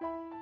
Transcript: Thank you.